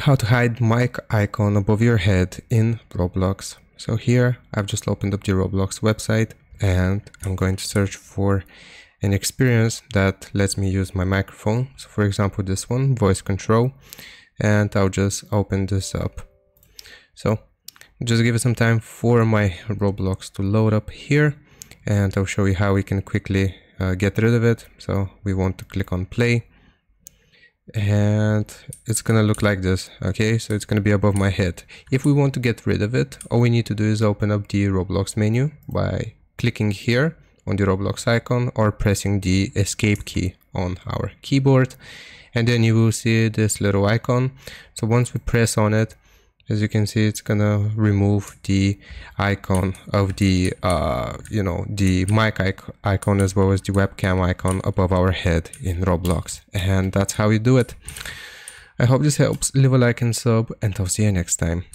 how to hide mic icon above your head in Roblox. So here I've just opened up the Roblox website and I'm going to search for an experience that lets me use my microphone. So for example, this one, voice control, and I'll just open this up. So just give it some time for my Roblox to load up here and I'll show you how we can quickly uh, get rid of it. So we want to click on play and it's gonna look like this okay? So it's gonna be above my head. If we want to get rid of it all we need to do is open up the roblox menu by clicking here on the roblox icon or pressing the escape key on our keyboard. And then you will see this little icon. So once we press on it as you can see it's gonna remove the icon of the uh, you know the mic icon as well as the webcam icon above our head in roblox. And that's how you do it. I hope this helps. Leave a like and sub and i'll see you next time